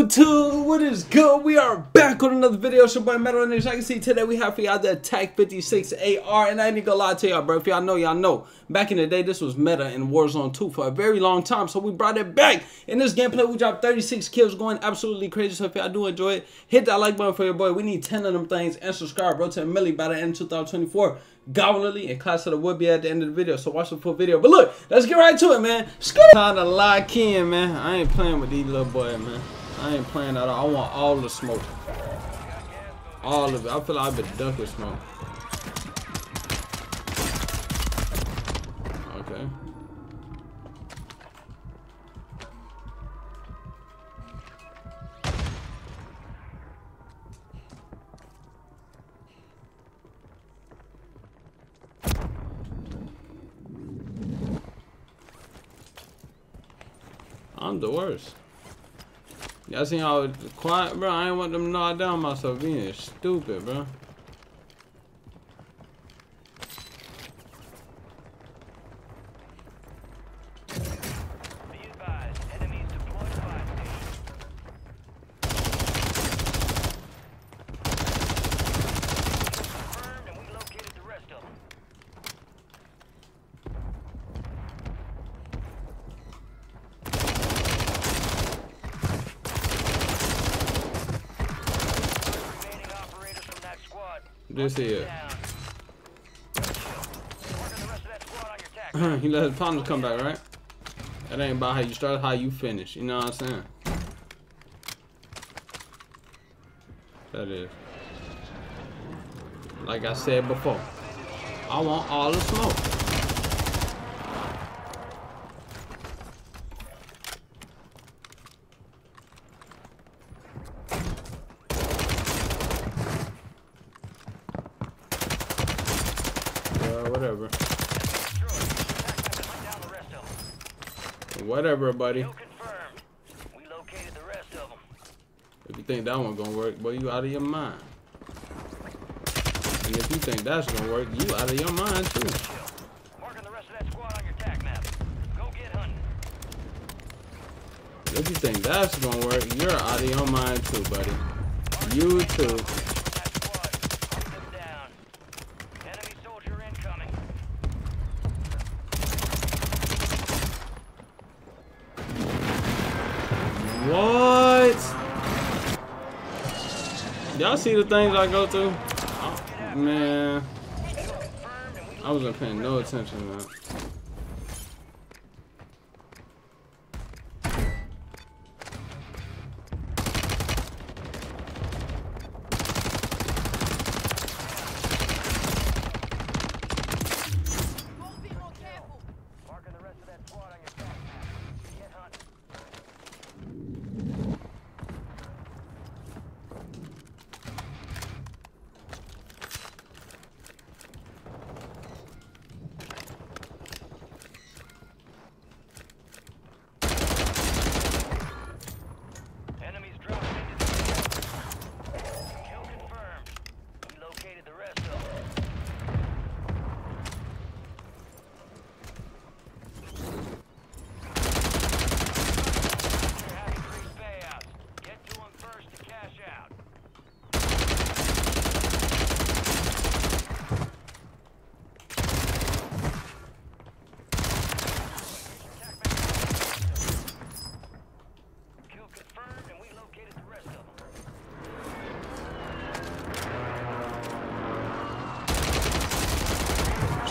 YouTube, what is good? We are back with another video. Your boy Meddo and as I can see today we have for y'all the TAQ 56 AR. And I ain't gonna lie to y'all, bro. If y'all know, y'all know. Back in the day, this was meta in Warzone 2 for a very long time. So we brought it back. In this gameplay, we dropped 36 kills going absolutely crazy. So if y'all do enjoy it, hit that like button for your boy. We need 10 of them things and subscribe, bro, to a milli by the end of 2024. Gobblerly and class of the would be at the end of the video. So watch the full video. But look, let's get right to it, man. Time to lock in, man. I ain't playing with these little boys, man. I ain't playing at all. I want all the smoke. All of it. I feel like I've been ducking smoke. Okay. I'm the worst. Y'all seen how quiet, bro? I ain't want them to knock down myself being stupid, bro. This here. he let his partners come back, right? That ain't about how you start, how you finish. You know what I'm saying? That is. Like I said before, I want all the smoke. whatever. Whatever, buddy. If you think that one gonna work, boy, you out of your mind. And if you think that's gonna work, you out of your mind too. If you think that's gonna work, you're out of your mind too, buddy. You too. Y'all see the things I go through? Man. I wasn't paying no attention, man.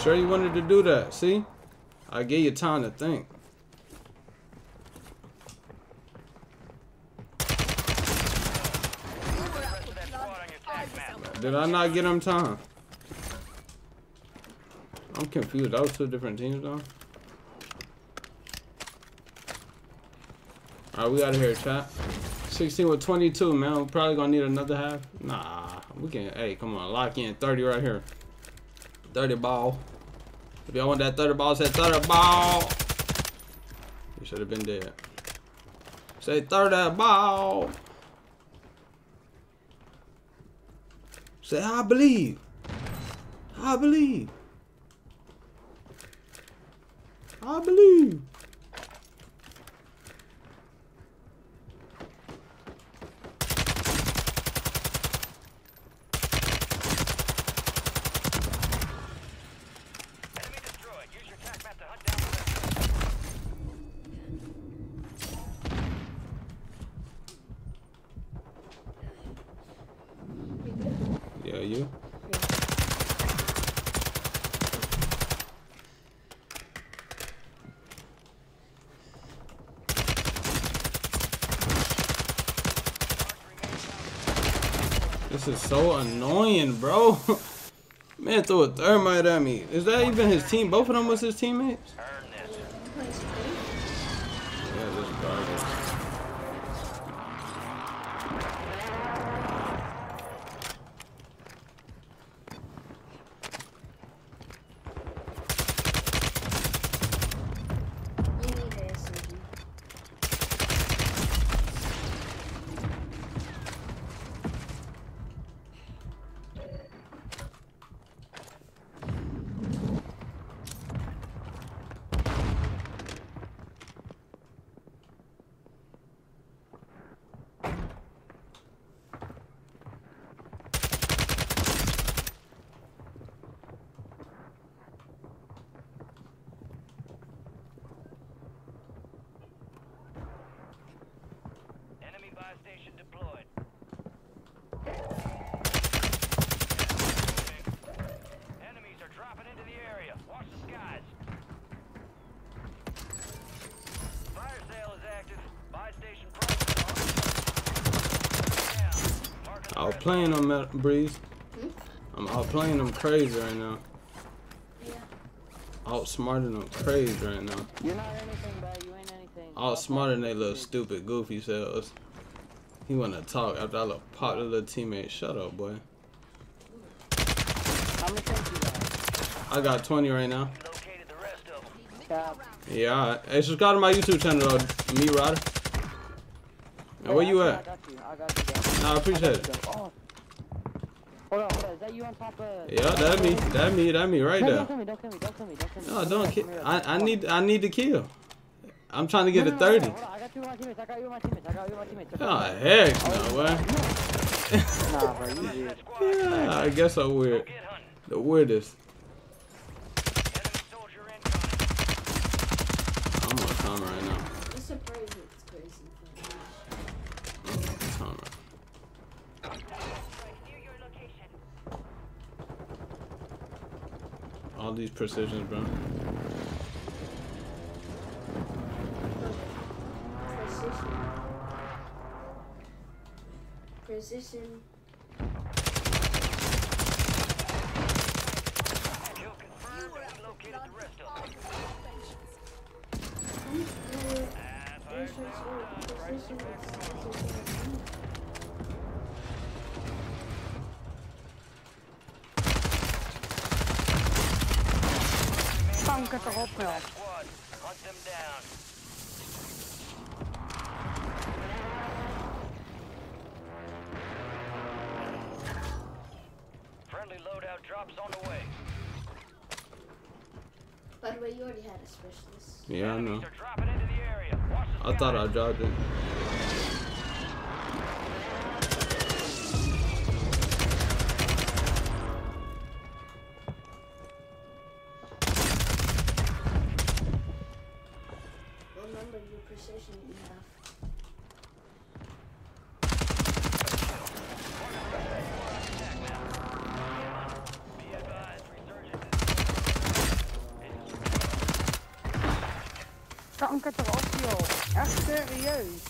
Sure you wanted to do that, see? I gave you time to think. Did I not get him time? I'm confused. That was two different teams though. Alright, we out of here, chat. 16 with 22, man. We're probably gonna need another half. Nah, we can. Hey, come on, lock in 30 right here. 30 ball. If y'all want that 30 ball, say 30 ball. You should have been dead. Say 30 ball. Say, I believe. I believe. I believe. You? This is so annoying, bro. Man threw a thermite at me. Is that even his team? Both of them was his teammates? Yeah, this is garbage. You need a SMG. Enemy buy station deployed. Enemies are dropping into the area. Watch the skies. Fire sale is active. Buy station prices are I'm outplaying them, Mel- Breeze. I'm outplaying them crazy right now. Yeah. Outsmarting them crazy right now. You're not anything, bro. You ain't anything. Outsmarting they little stupid goofy selves. He wanna talk after I look pop the little teammate. Shut up, boy. How many things you got? I got 20 right now. located the rest of them. Cap. Yeah, alright. Hey, subscribe to my YouTube channel though, me Ryder. Now, where you Hey, at? You. I got you. Bro. Nah, I appreciate it. Oh. Hold on, hold on. Is that you on top of? Yeah, that me, that me, that me right No, there. don't kill me. Don't kill me. Don't kill me. Don't kill me. No, don't kill. I, I need. I need to kill. I'm trying to get No, a no, no, 30. Hold on. I got you with my teammates. I got you with my teammates. I got you with my teammates. Oh heck no, oh, boy. Nah, bro. You weird. Yeah, I guess I'm weird. The weirdest. Enemy soldier incoming. I'm on timer right now. These precisions, bro. Precision. Precision. Kill Dank het erop, joh. Squad, hunt them down. Friendly loadout drops on the way. By the way, you already had a specialist. Yeah, I know. Enemies are dropping into the area. Watch the I thought I dropped it. Dank het erop, joh. Echt serieus.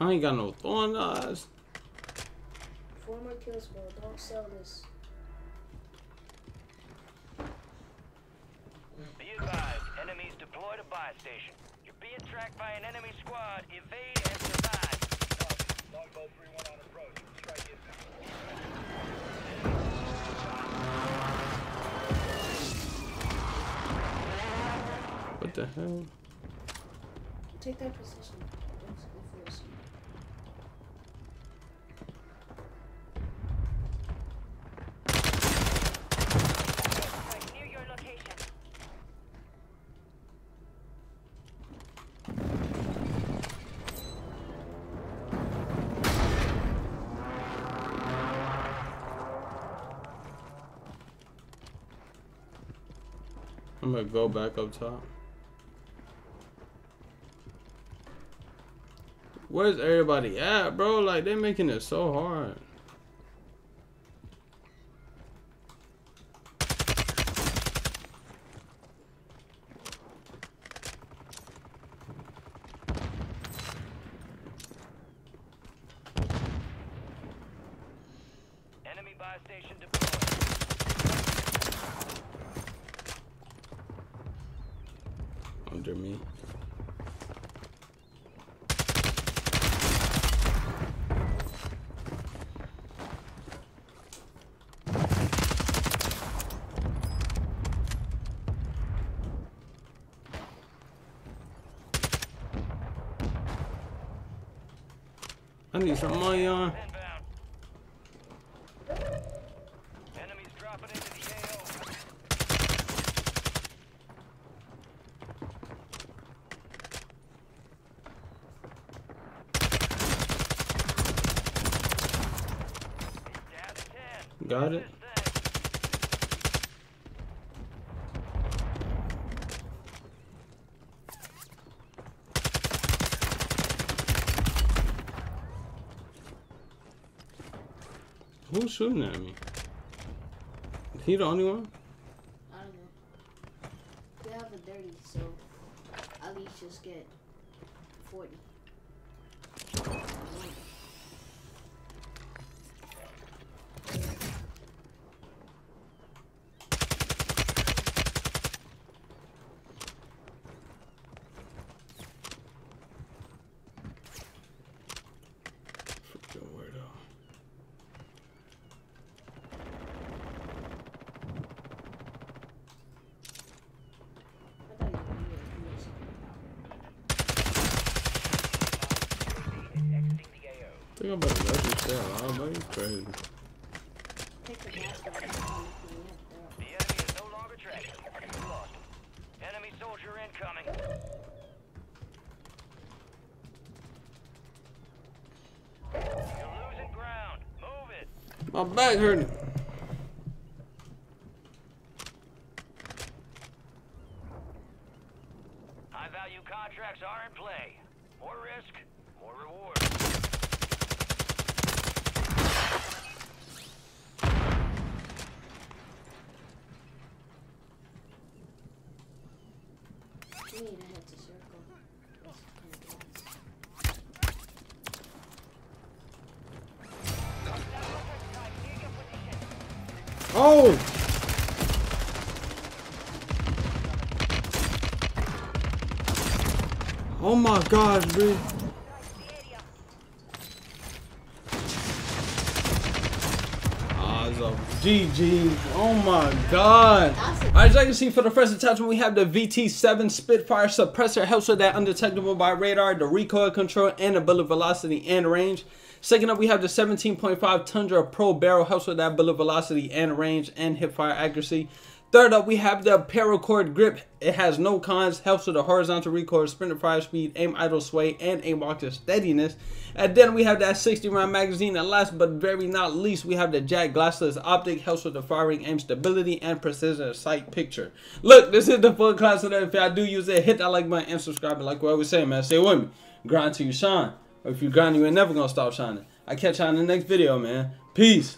I ain't got no thorn eyes. Four more kills, bro. Don't sell this. Be advised, enemies deployed a buy station. You're being tracked by an enemy squad. Evade and survive. Longbow 3-1 on approach. Strike inbound. What the hell? Take that precision. Don't go first. Near your location. I'm gonna go back up top. Where's everybody at, bro? Like they're making it so hard. Enemy buy station deployed. Under me. I need some money on. Inbound. Enemies dropping into the AO. Down to 10. Got it. This thing. Who's shooting at me? He the only one? I don't know. We have a 30, so at least just get 40. Freaking weirdo. I thought you were gonna do Exiting the AO. I think I'm about to rush this down. Man, you crazy. Take the mask off and clean up there. The enemy is no longer tracking. You lost. Enemy soldier incoming. You're losing ground. Move it. My back hurting. High value contracts are in play. More risk, Oh! Oh my gosh, dude. Ah, it's a GG. Oh my god. Alright, as I can see, for the first attachment, we have the VT7 Spitfire suppressor. Helps with that undetectable by radar, the recoil control, and the bullet velocity and range. Second up, we have the 17.5 Tundra Pro barrel. Helps with that bullet velocity and range and hip fire accuracy. Third up, we have the paracord grip. It has no cons, helps with the horizontal recoil, sprinter fire speed, aim idle sway, and aim octave steadiness. And then we have that 60 round magazine. And last but very not least, we have the JAK Glassless optic, helps with the firing aim stability and precision of sight picture. Look, this is the full class of that. If y'all do use it, hit that like button and subscribe. And like what I was saying, man, stay with me. Grind till you shine. Or if you grind, you ain't never gonna stop shining. I catch y'all in the next video, man. Peace.